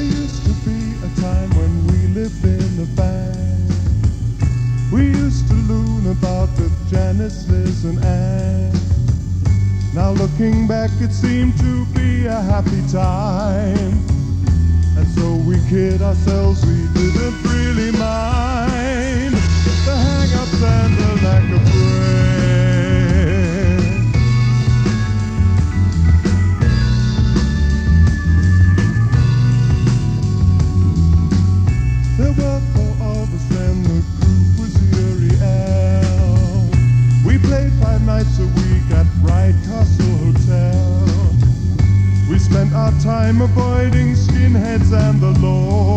There used to be a time when we lived in the bag. We used to loon about with Janice, and Anne. Now looking back, it seemed to be a happy time. And so we kid ourselves, we didn't. Time avoiding skinheads and the law.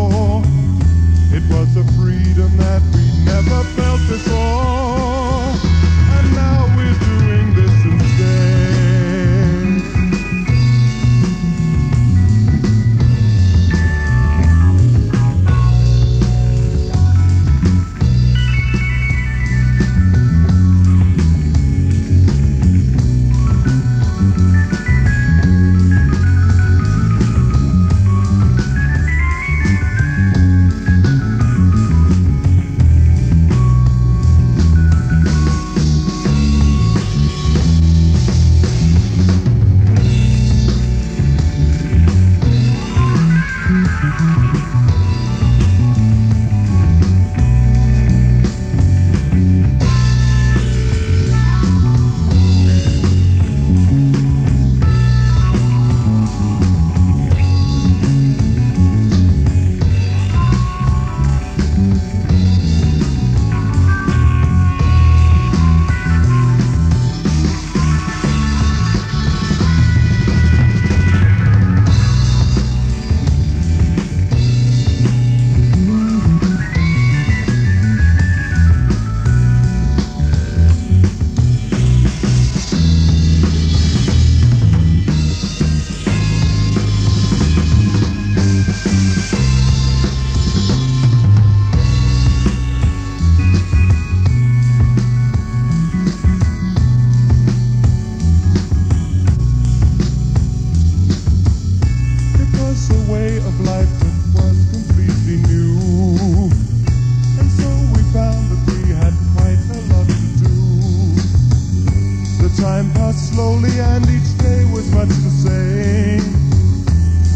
time passed slowly and each day was much the same.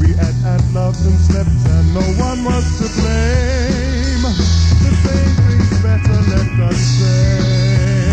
We ate and loved and slept and no one was to blame. The same things better left unsaid.